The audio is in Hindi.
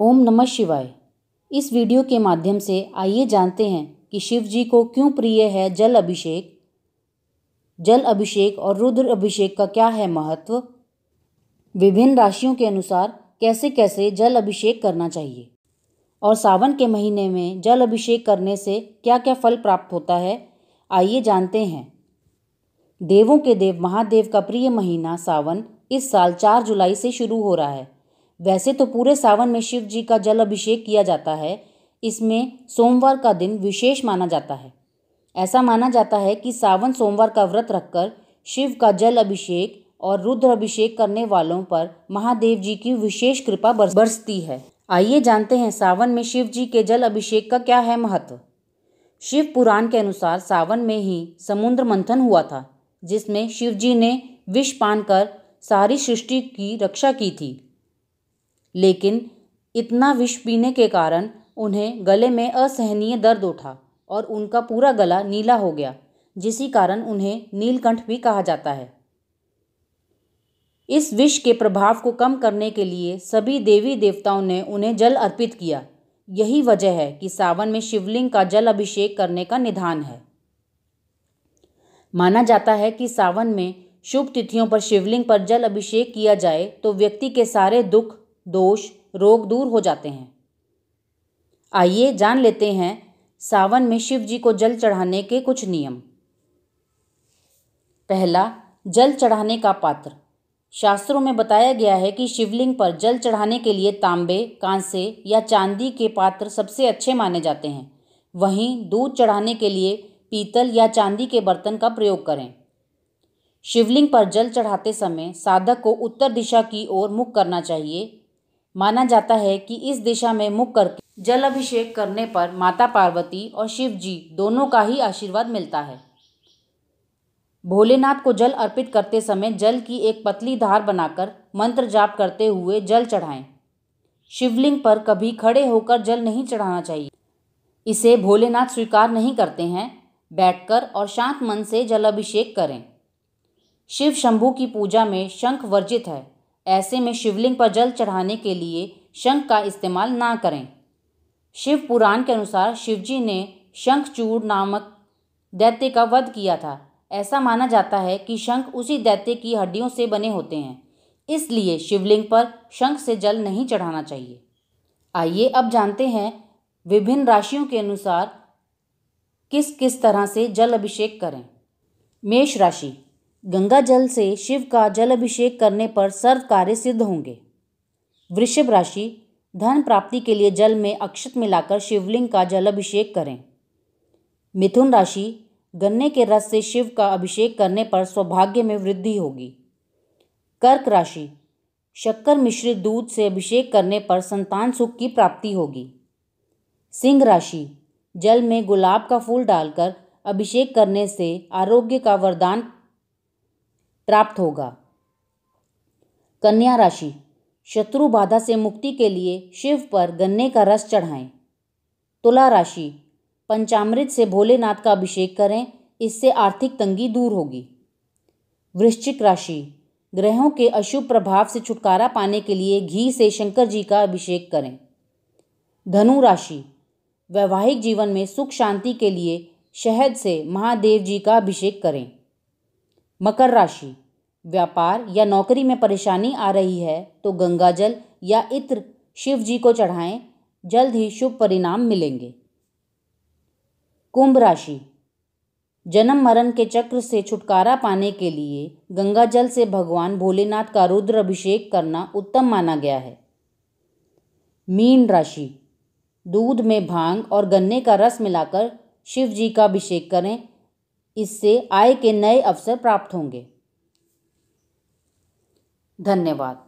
ओम नमः शिवाय। इस वीडियो के माध्यम से आइए जानते हैं कि शिव जी को क्यों प्रिय है जल अभिषेक? जल अभिषेक और रुद्र अभिषेक का क्या है महत्व? विभिन्न राशियों के अनुसार कैसे कैसे जल अभिषेक करना चाहिए? और सावन के महीने में जल अभिषेक करने से क्या क्या फल प्राप्त होता है? आइए जानते हैं। देवों के देव महादेव का प्रिय महीना सावन इस साल चार जुलाई से शुरू हो रहा है। वैसे तो पूरे सावन में शिव जी का जल अभिषेक किया जाता है। इसमें सोमवार का दिन विशेष माना जाता है। ऐसा माना जाता है कि सावन सोमवार का व्रत रखकर शिव का जल अभिषेक और रुद्र अभिषेक करने वालों पर महादेव जी की विशेष कृपा बरसती है। आइए जानते हैं सावन में शिव जी के जल अभिषेक का क्या है महत्व। शिव पुराण के अनुसार सावन में ही समुद्र मंथन हुआ था, जिसमें शिव जी ने विष पान कर सारी सृष्टि की रक्षा की थी। लेकिन इतना विष पीने के कारण उन्हें गले में असहनीय दर्द उठा और उनका पूरा गला नीला हो गया, जिसी कारण उन्हें नीलकंठ भी कहा जाता है। इस विष के प्रभाव को कम करने के लिए सभी देवी देवताओं ने उन्हें जल अर्पित किया। यही वजह है कि सावन में शिवलिंग का जल अभिषेक करने का निधान है। माना जाता है कि सावन में शुभ तिथियों पर शिवलिंग पर जल अभिषेक किया जाए तो व्यक्ति के सारे दुख दोष रोग दूर हो जाते हैं। आइए जान लेते हैं सावन में शिव जी को जल चढ़ाने के कुछ नियम। पहला, जल चढ़ाने का पात्र। शास्त्रों में बताया गया है कि शिवलिंग पर जल चढ़ाने के लिए तांबे, कांसे या चांदी के पात्र सबसे अच्छे माने जाते हैं। वहीं दूध चढ़ाने के लिए पीतल या चांदी के बर्तन का प्रयोग करें। शिवलिंग पर जल चढ़ाते समय साधक को उत्तर दिशा की ओर मुख करना चाहिए माना जाता है कि इस दिशा में मुख करके जल अभिषेक करने पर माता पार्वती और शिव जी दोनों का ही आशीर्वाद मिलता है। भोलेनाथ को जल अर्पित करते समय जल की एक पतली धार बनाकर मंत्र जाप करते हुए जल चढ़ाएँ। शिवलिंग पर कभी खड़े होकर जल नहीं चढ़ाना चाहिए। इसे भोलेनाथ स्वीकार नहीं करते हैं। बैठकर और शांत मन से जल अभिषेक करें। शिव शंभु की पूजा में शंख वर्जित है। ऐसे में शिवलिंग पर जल चढ़ाने के लिए शंख का इस्तेमाल ना करें। शिव पुराण के अनुसार शिवजी ने शंखचूड़ नामक दैत्य का वध किया था। ऐसा माना जाता है कि शंख उसी दैत्य की हड्डियों से बने होते हैं। इसलिए शिवलिंग पर शंख से जल नहीं चढ़ाना चाहिए। आइए अब जानते हैं विभिन्न राशियों के अनुसार किस किस तरह से जल अभिषेक करें। मेष राशि गंगा जल से शिव का जल अभिषेक करने पर सर्व कार्य सिद्ध होंगे। वृषभ राशि, धन प्राप्ति के लिए जल में अक्षत मिलाकर शिवलिंग का जल अभिषेक करें। मिथुन राशि, गन्ने के रस से शिव का अभिषेक करने पर सौभाग्य में वृद्धि होगी। कर्क राशि, शक्कर मिश्रित दूध से अभिषेक करने पर संतान सुख की प्राप्ति होगी। सिंह राशि, जल में गुलाब का फूल डालकर अभिषेक करने से आरोग्य का वरदान प्राप्त होगा। कन्या राशि, शत्रु बाधा से मुक्ति के लिए शिव पर गन्ने का रस चढ़ाएँ। तुला राशि, पंचामृत से भोलेनाथ का अभिषेक करें, इससे आर्थिक तंगी दूर होगी। वृश्चिक राशि, ग्रहों के अशुभ प्रभाव से छुटकारा पाने के लिए घी से शंकर जी का अभिषेक करें। धनु राशि, वैवाहिक जीवन में सुख शांति के लिए शहद से महादेव जी का अभिषेक करें। मकर राशि। व्यापार या नौकरी में परेशानी आ रही है तो गंगा जल या इत्र शिव जी को चढ़ाएँ, जल्द ही शुभ परिणाम मिलेंगे। कुंभ राशि। जन्म मरण के चक्र से छुटकारा पाने के लिए गंगा जल से भगवान भोलेनाथ का रुद्र अभिषेक करना उत्तम माना गया है। मीन राशि। दूध में भाँग और गन्ने का रस मिलाकर शिव जी का अभिषेक करें इससे आय के नए अवसर प्राप्त होंगे। धन्यवाद।